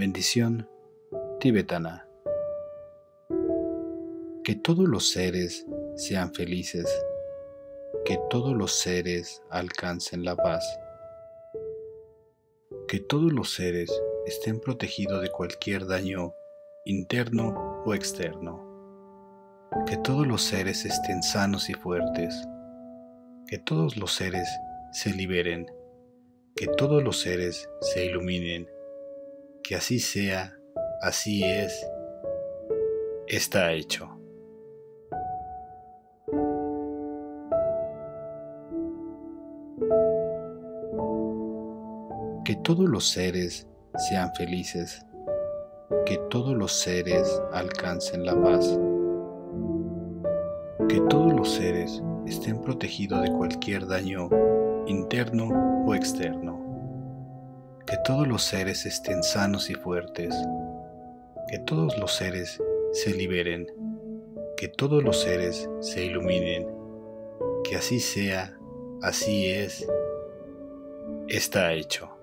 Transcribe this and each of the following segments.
Bendición tibetana. Que todos los seres sean felices, que todos los seres alcancen la paz, que todos los seres estén protegidos de cualquier daño interno o externo, que todos los seres estén sanos y fuertes, que todos los seres se liberen, que todos los seres se iluminen, que así sea, así es, está hecho. Que todos los seres sean felices, que todos los seres alcancen la paz, que todos los seres estén protegidos de cualquier daño interno o externo, que todos los seres estén sanos y fuertes, que todos los seres se liberen, que todos los seres se iluminen, que así sea, así es, está hecho.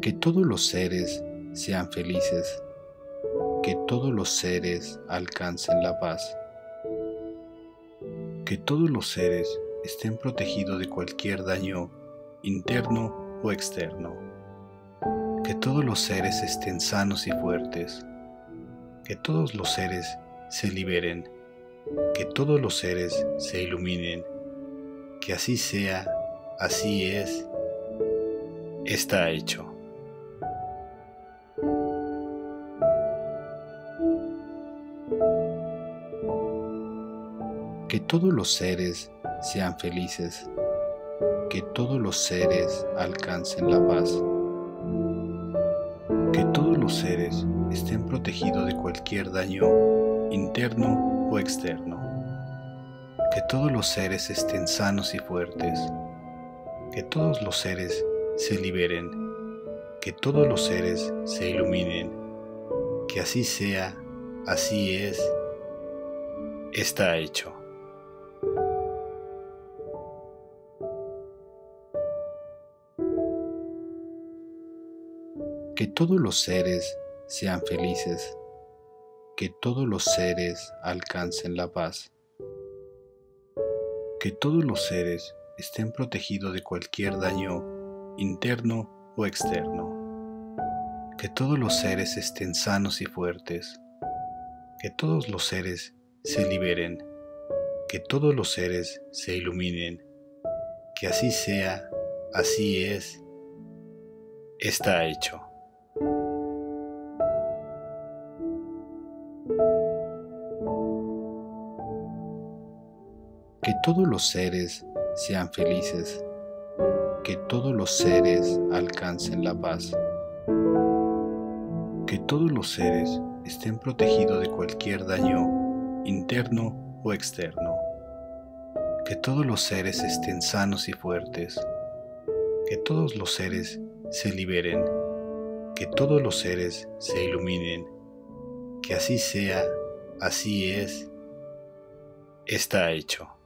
que todos los seres sean felices, que todos los seres alcancen la paz, que todos los seres estén protegidos de cualquier daño interno o externo, que todos los seres estén sanos y fuertes, que todos los seres se liberen, que todos los seres se iluminen, que así sea, así es, está hecho. Todos los seres sean felices, que todos los seres alcancen la paz, que todos los seres estén protegidos de cualquier daño interno o externo, que todos los seres estén sanos y fuertes, que todos los seres se liberen, que todos los seres se iluminen, que así sea, así es, está hecho. Todos los seres sean felices, que todos los seres alcancen la paz, que todos los seres estén protegidos de cualquier daño interno o externo, que todos los seres estén sanos y fuertes, que todos los seres se liberen, que todos los seres se iluminen, que así sea, así es, está hecho. Todos los seres sean felices, que todos los seres alcancen la paz, que todos los seres estén protegidos de cualquier daño interno o externo, que todos los seres estén sanos y fuertes, que todos los seres se liberen, que todos los seres se iluminen, que así sea, así es, está hecho.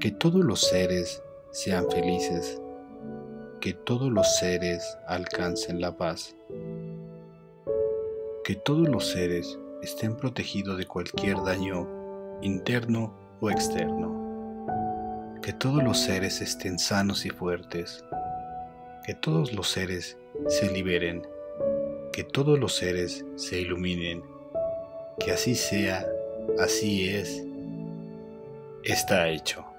Que todos los seres sean felices, que todos los seres alcancen la paz, que todos los seres estén protegidos de cualquier daño interno o externo, que todos los seres estén sanos y fuertes, que todos los seres se liberen, que todos los seres se iluminen, que así sea, así es, está hecho.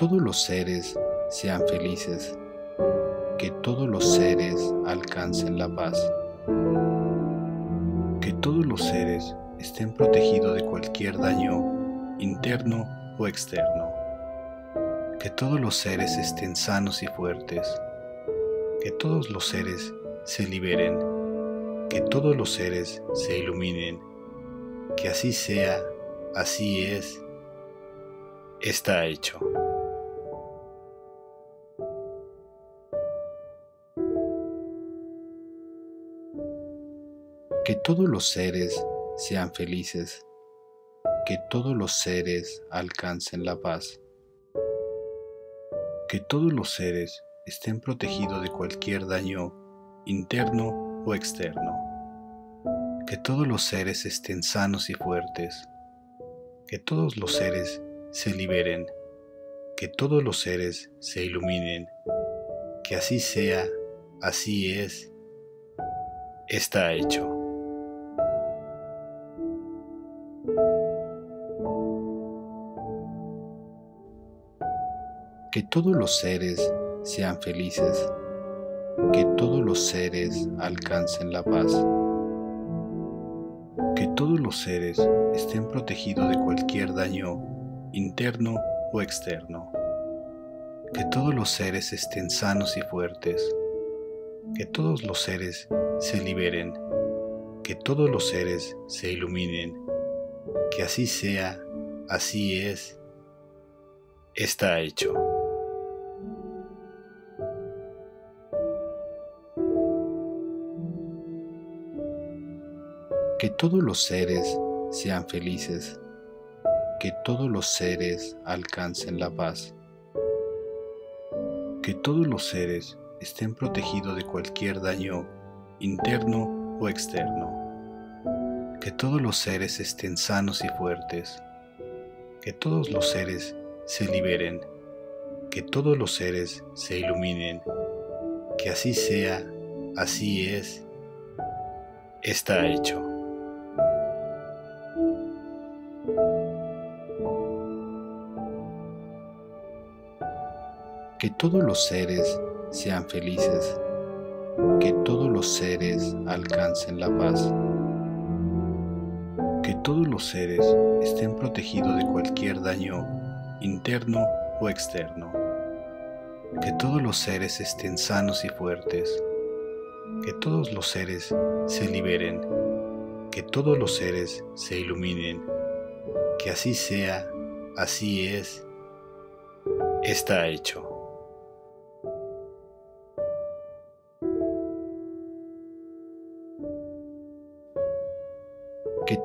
Todos los seres sean felices, que todos los seres alcancen la paz, que todos los seres estén protegidos de cualquier daño interno o externo, que todos los seres estén sanos y fuertes, que todos los seres se liberen, que todos los seres se iluminen, que así sea, así es, está hecho. Todos los seres sean felices, que todos los seres alcancen la paz, que todos los seres estén protegidos de cualquier daño interno o externo, que todos los seres estén sanos y fuertes, que todos los seres se liberen, que todos los seres se iluminen, que así sea, así es, está hecho. Que todos los seres sean felices, que todos los seres alcancen la paz, que todos los seres estén protegidos de cualquier daño interno o externo, que todos los seres estén sanos y fuertes, que todos los seres se liberen, que todos los seres se iluminen, que así sea, así es, está hecho. Todos los seres sean felices, que todos los seres alcancen la paz, que todos los seres estén protegidos de cualquier daño interno o externo, que todos los seres estén sanos y fuertes, que todos los seres se liberen, que todos los seres se iluminen, que así sea, así es, está hecho. Que todos los seres sean felices, que todos los seres alcancen la paz, que todos los seres estén protegidos de cualquier daño interno o externo, que todos los seres estén sanos y fuertes, que todos los seres se liberen, que todos los seres se iluminen, que así sea, así es, está hecho.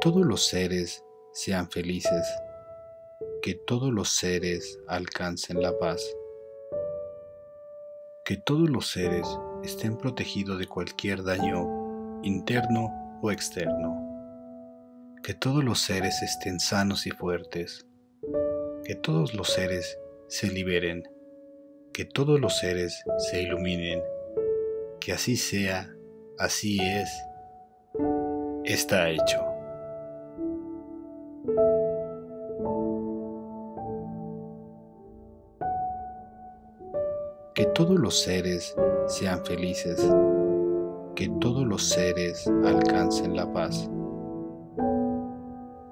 Todos los seres sean felices, que todos los seres alcancen la paz, que todos los seres estén protegidos de cualquier daño interno o externo, que todos los seres estén sanos y fuertes, que todos los seres se liberen, que todos los seres se iluminen, que así sea, así es, está hecho. Todos los seres sean felices, que todos los seres alcancen la paz,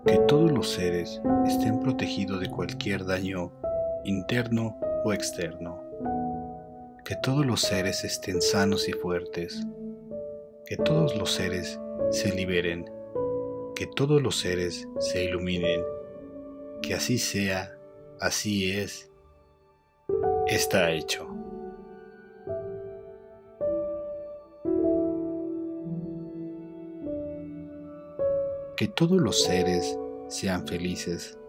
que todos los seres estén protegidos de cualquier daño interno o externo, que todos los seres estén sanos y fuertes, que todos los seres se liberen, que todos los seres se iluminen, que así sea, así es, está hecho. Que todos los seres sean felices,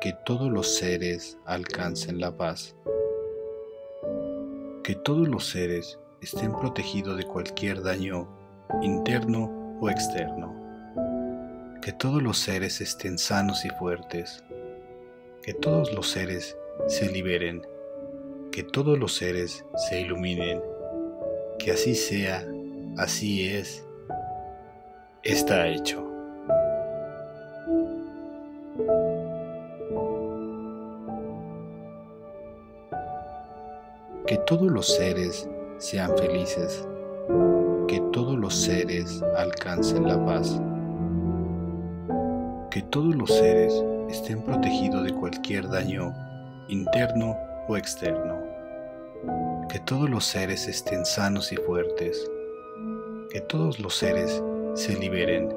que todos los seres alcancen la paz, que todos los seres estén protegidos de cualquier daño interno o externo, que todos los seres estén sanos y fuertes, que todos los seres se liberen, que todos los seres se iluminen, que así sea, así es, está hecho. Todos los seres sean felices, que todos los seres alcancen la paz, que todos los seres estén protegidos de cualquier daño interno o externo, que todos los seres estén sanos y fuertes, que todos los seres se liberen,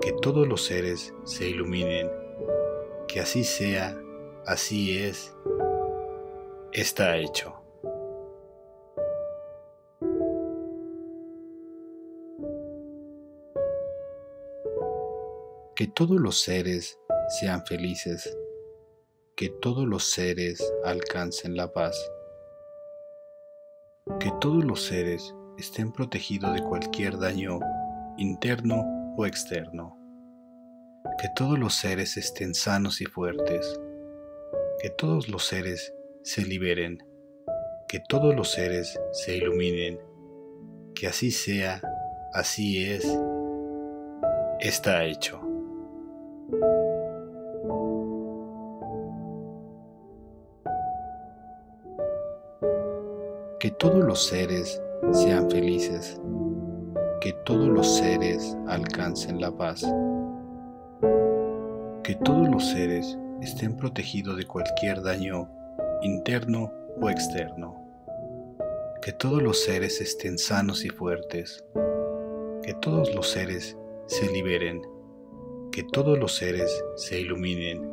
que todos los seres se iluminen, que así sea, así es, está hecho. Que todos los seres sean felices. Que todos los seres alcancen la paz. Que todos los seres estén protegidos de cualquier daño interno o externo. Que todos los seres estén sanos y fuertes. Que todos los seres se liberen. Que todos los seres se iluminen. Que así sea, así es, está hecho. Todos los seres sean felices, que todos los seres alcancen la paz, que todos los seres estén protegidos de cualquier daño interno o externo, que todos los seres estén sanos y fuertes, que todos los seres se liberen, que todos los seres se iluminen,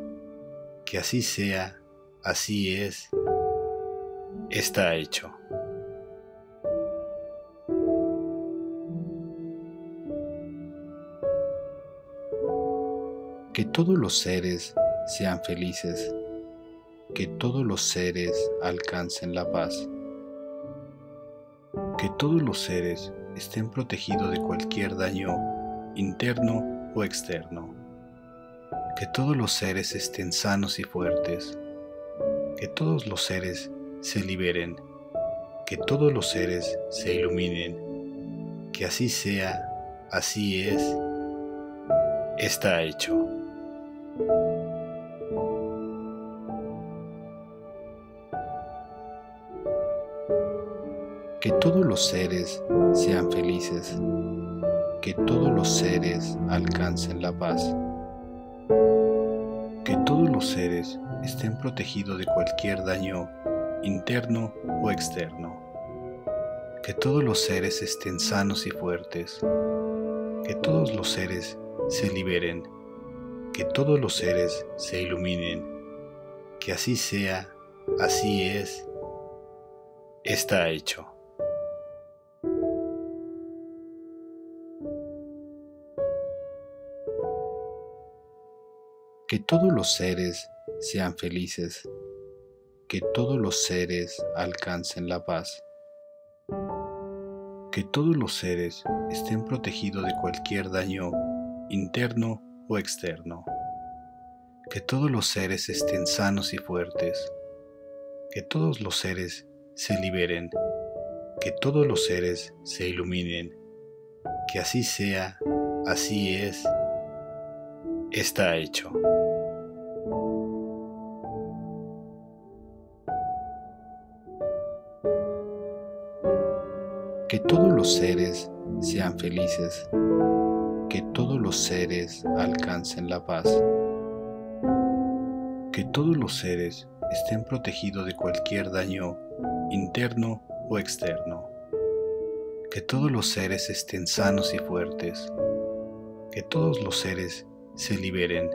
que así sea, así es, está hecho. Que todos los seres sean felices, que todos los seres alcancen la paz, que todos los seres estén protegidos de cualquier daño interno o externo, que todos los seres estén sanos y fuertes, que todos los seres se liberen, que todos los seres se iluminen, que así sea, así es, está hecho. Los seres sean felices, que todos los seres alcancen la paz, que todos los seres estén protegidos de cualquier daño interno o externo, que todos los seres estén sanos y fuertes, que todos los seres se liberen. Que todos los seres se iluminen, que así sea, así es, está hecho. Que todos los seres sean felices, que todos los seres alcancen la paz, que todos los seres estén protegidos de cualquier daño interno o externo. Que todos los seres estén sanos y fuertes. Que todos los seres se liberen. Que todos los seres se iluminen. Que así sea, así es, está hecho. Que todos los seres sean felices. Que todos los seres alcancen la paz, que todos los seres estén protegidos de cualquier daño interno o externo, que todos los seres estén sanos y fuertes, que todos los seres se liberen,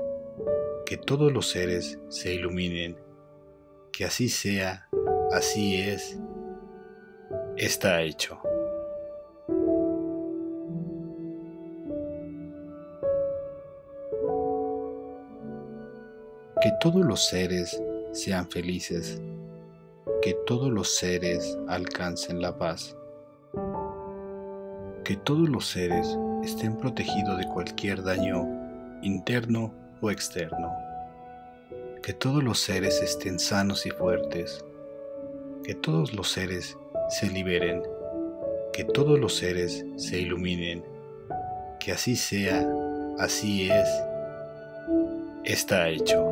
que todos los seres se iluminen, que así sea, así es, está hecho. que todos los seres sean felices, que todos los seres alcancen la paz, que todos los seres estén protegidos de cualquier daño interno o externo, que todos los seres estén sanos y fuertes, que todos los seres se liberen, que todos los seres se iluminen, que así sea, así es, está hecho.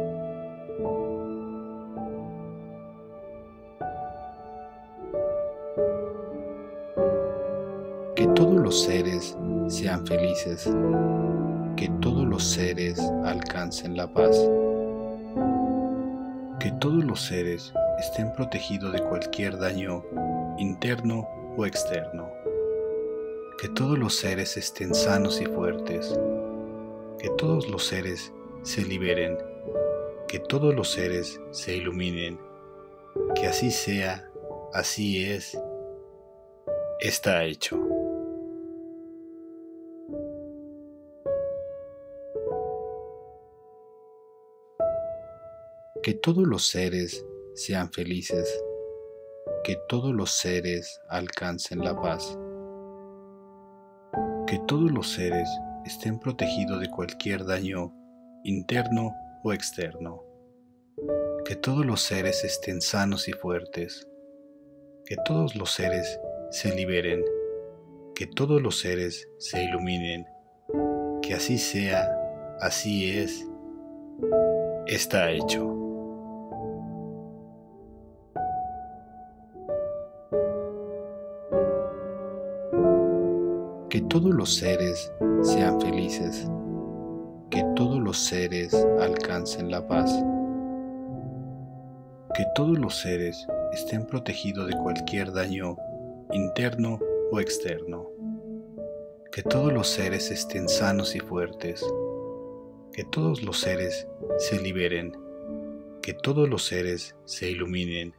Que todos los seres sean felices, que todos los seres alcancen la paz, que todos los seres estén protegidos de cualquier daño interno o externo, que todos los seres estén sanos y fuertes, que todos los seres se liberen, que todos los seres se iluminen, que así sea, así es, está hecho. Que todos los seres sean felices. Que todos los seres alcancen la paz. Que todos los seres estén protegidos de cualquier daño interno o externo. Que todos los seres estén sanos y fuertes. Que todos los seres se liberen. Que todos los seres se iluminen. Que así sea, así es, está hecho. Todos los seres sean felices. Que todos los seres alcancen la paz. Que todos los seres estén protegidos de cualquier daño interno o externo. Que todos los seres estén sanos y fuertes. Que todos los seres se liberen. Que todos los seres se iluminen.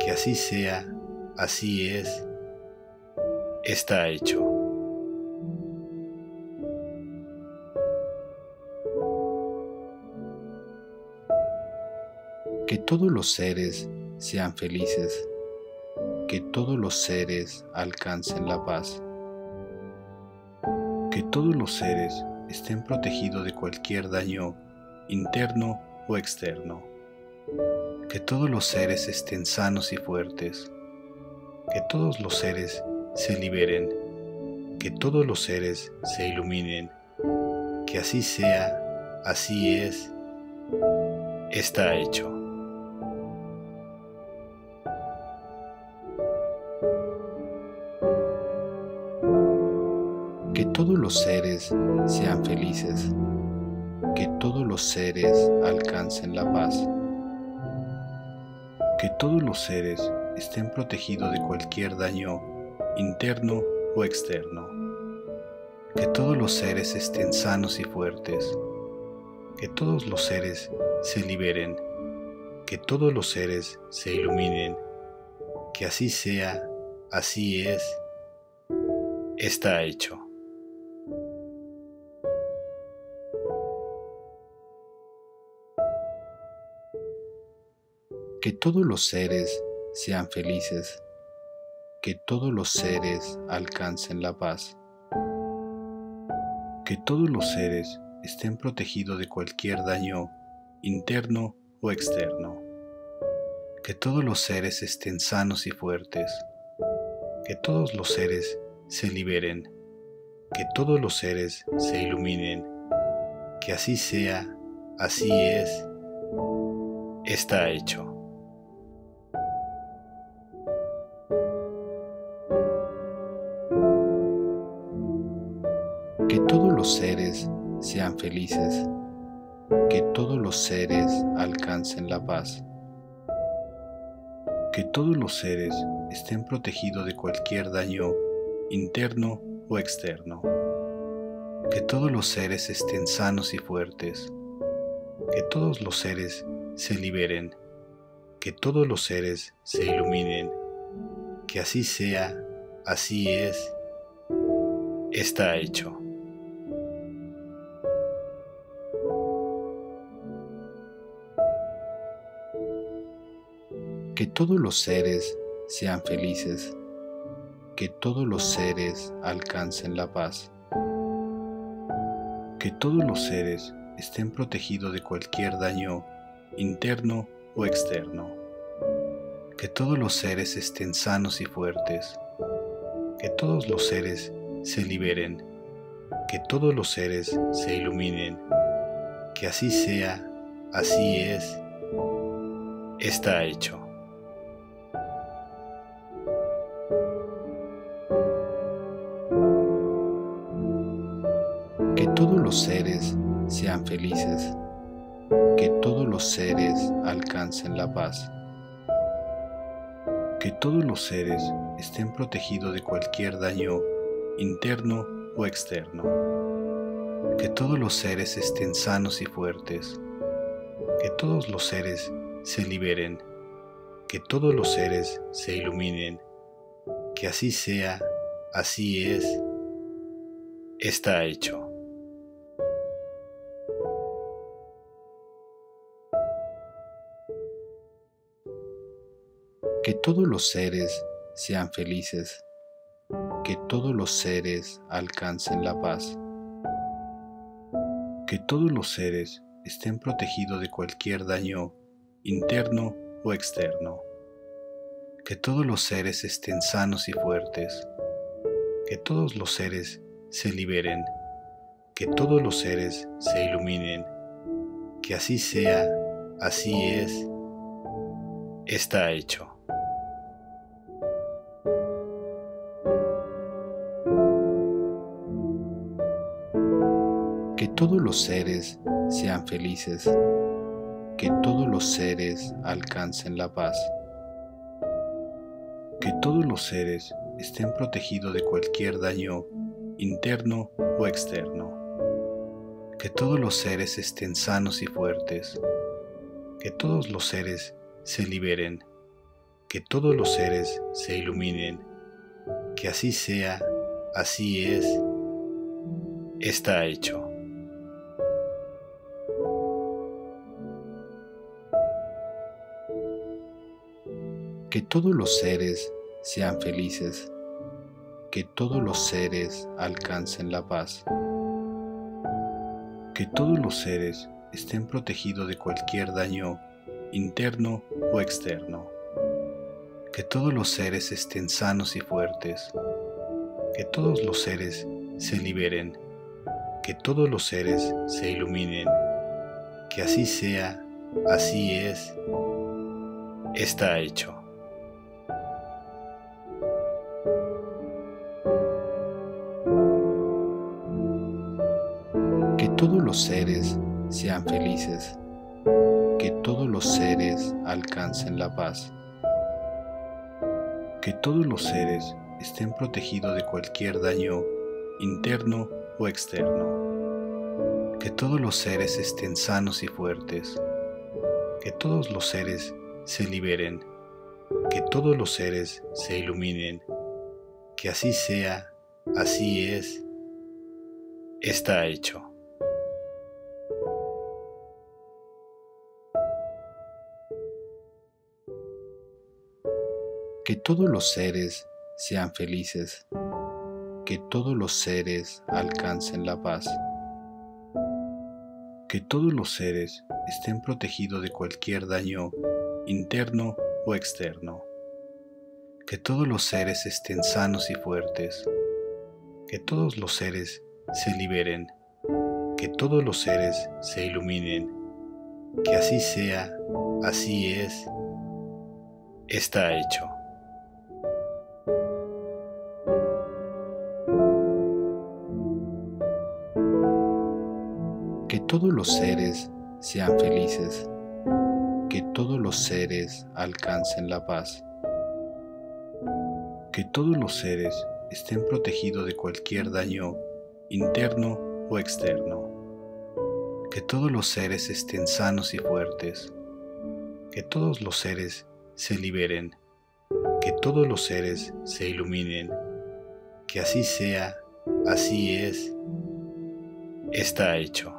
Que así sea, así es, está hecho. Todos los seres sean felices, que todos los seres alcancen la paz, que todos los seres estén protegidos de cualquier daño interno o externo, que todos los seres estén sanos y fuertes, que todos los seres se liberen, que todos los seres se iluminen, que así sea, así es, está hecho. Los seres sean felices, que todos los seres alcancen la paz, que todos los seres estén protegidos de cualquier daño interno o externo, que todos los seres estén sanos y fuertes, que todos los seres se liberen, que todos los seres se iluminen, que así sea, así es, está hecho. Que todos los seres sean felices, que todos los seres alcancen la paz, que todos los seres estén protegidos de cualquier daño interno o externo, que todos los seres estén sanos y fuertes, que todos los seres se liberen, que todos los seres se iluminen, que así sea, así es, está hecho. Que todos los seres alcancen la paz. Que todos los seres estén protegidos de cualquier daño interno o externo. Que todos los seres estén sanos y fuertes. Que todos los seres se liberen. Que todos los seres se iluminen. Que así sea, así es, está hecho. Que todos los seres sean felices, que todos los seres alcancen la paz, que todos los seres estén protegidos de cualquier daño interno o externo, que todos los seres estén sanos y fuertes, que todos los seres se liberen, que todos los seres se iluminen, que así sea, así es, está hecho. Los seres sean felices, que todos los seres alcancen la paz, que todos los seres estén protegidos de cualquier daño interno o externo, que todos los seres estén sanos y fuertes, que todos los seres se liberen, que todos los seres se iluminen, que así sea, así es, está hecho. Que todos los seres sean felices. Que todos los seres alcancen la paz. Que todos los seres estén protegidos de cualquier daño interno o externo. Que todos los seres estén sanos y fuertes. Que todos los seres se liberen. Que todos los seres se iluminen. Que así sea, así es, está hecho. Todos los seres sean felices, que todos los seres alcancen la paz, que todos los seres estén protegidos de cualquier daño interno o externo, que todos los seres estén sanos y fuertes, que todos los seres se liberen, que todos los seres se iluminen, que así sea, así es, está hecho. Que todos los seres sean felices, que todos los seres alcancen la paz, que todos los seres estén protegidos de cualquier daño interno o externo, que todos los seres estén sanos y fuertes, que todos los seres se liberen, que todos los seres se iluminen, que así sea, así es, está hecho. Felices, que todos los seres alcancen la paz, que todos los seres estén protegidos de cualquier daño interno o externo, que todos los seres estén sanos y fuertes, que todos los seres se liberen, que todos los seres se iluminen, que así sea, así es, está hecho. Que todos los seres sean felices, que todos los seres alcancen la paz, que todos los seres estén protegidos de cualquier daño interno o externo, que todos los seres estén sanos y fuertes, que todos los seres se liberen, que todos los seres se iluminen, que así sea, así es, está hecho. Todos los seres sean felices, que todos los seres alcancen la paz, que todos los seres estén protegidos de cualquier daño interno o externo, que todos los seres estén sanos y fuertes, que todos los seres se liberen, que todos los seres se iluminen, que así sea, así es, está hecho.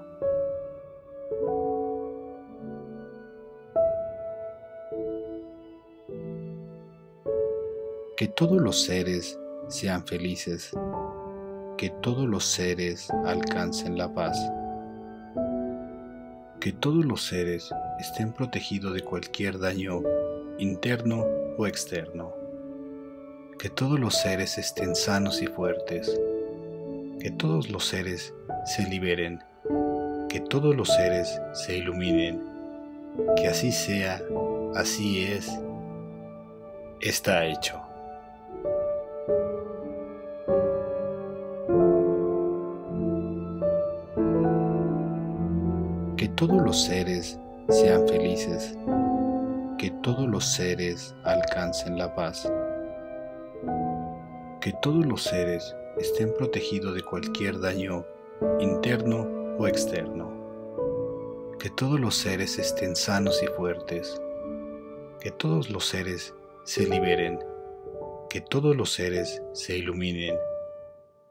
Que todos los seres sean felices, que todos los seres alcancen la paz, que todos los seres estén protegidos de cualquier daño interno o externo, que todos los seres estén sanos y fuertes, que todos los seres se liberen, que todos los seres se iluminen, que así sea, así es, está hecho. Todos los seres sean felices, que todos los seres alcancen la paz, que todos los seres estén protegidos de cualquier daño interno o externo, que todos los seres estén sanos y fuertes, que todos los seres se liberen, que todos los seres se iluminen,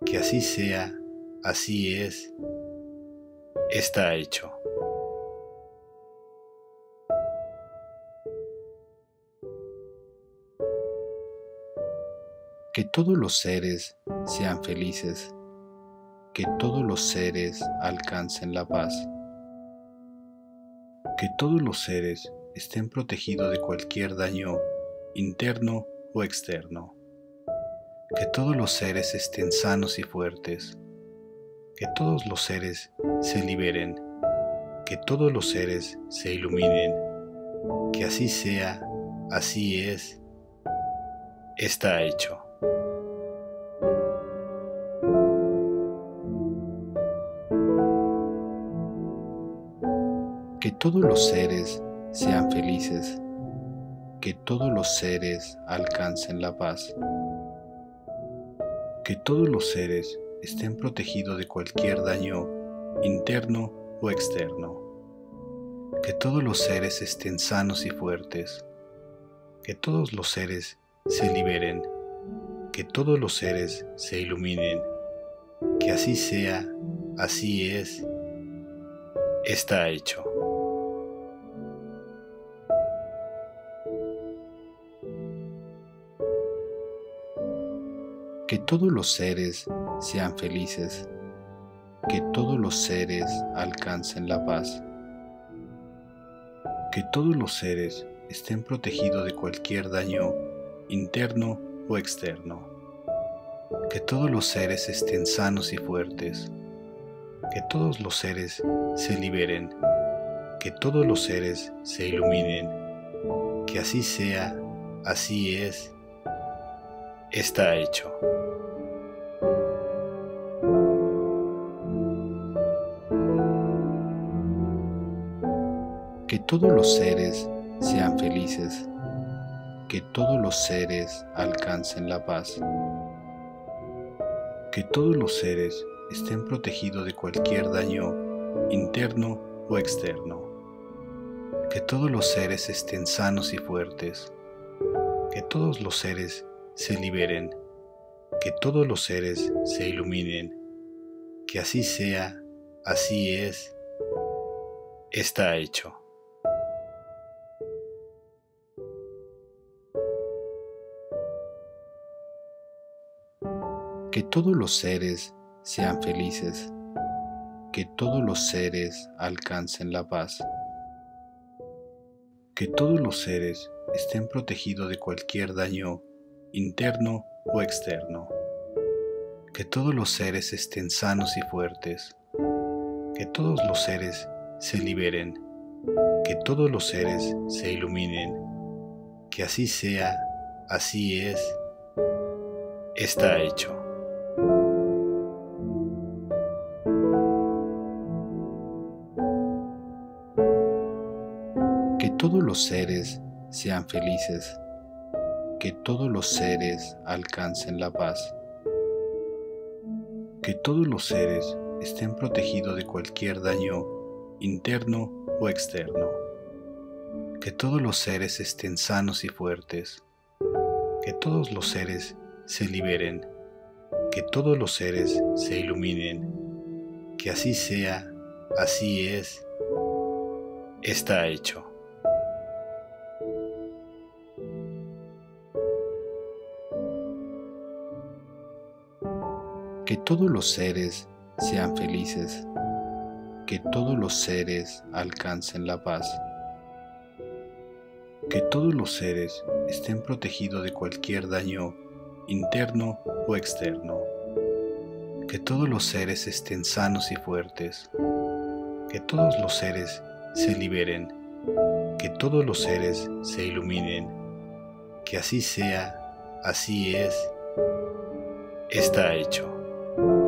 que así sea, así es, está hecho. Que todos los seres sean felices. Que todos los seres alcancen la paz. Que todos los seres estén protegidos de cualquier daño interno o externo. Que todos los seres estén sanos y fuertes. Que todos los seres se liberen. Que todos los seres se iluminen. Que así sea, así es, está hecho. Todos los seres sean felices, que todos los seres alcancen la paz, que todos los seres estén protegidos de cualquier daño interno o externo, que todos los seres estén sanos y fuertes, que todos los seres se liberen, que todos los seres se iluminen, que así sea, así es, está hecho. Todos los seres sean felices, que todos los seres alcancen la paz, que todos los seres estén protegidos de cualquier daño interno o externo, que todos los seres estén sanos y fuertes, que todos los seres se liberen, que todos los seres se iluminen, que así sea, así es, está hecho. Que todos los seres sean felices, que todos los seres alcancen la paz, que todos los seres estén protegidos de cualquier daño interno o externo, que todos los seres estén sanos y fuertes, que todos los seres se liberen, que todos los seres se iluminen, que así sea, así es, está hecho. que todos los seres sean felices, que todos los seres alcancen la paz, que todos los seres estén protegidos de cualquier daño interno o externo, que todos los seres estén sanos y fuertes, que todos los seres se liberen, que todos los seres se iluminen, que así sea, así es, está hecho. todos los seres sean felices, que todos los seres alcancen la paz, que todos los seres estén protegidos de cualquier daño interno o externo, que todos los seres estén sanos y fuertes, que todos los seres se liberen, que todos los seres se iluminen, que así sea, así es, está hecho. Todos los seres sean felices, que todos los seres alcancen la paz, que todos los seres estén protegidos de cualquier daño interno o externo, que todos los seres estén sanos y fuertes, que todos los seres se liberen, que todos los seres se iluminen, que así sea, así es, está hecho. thank you.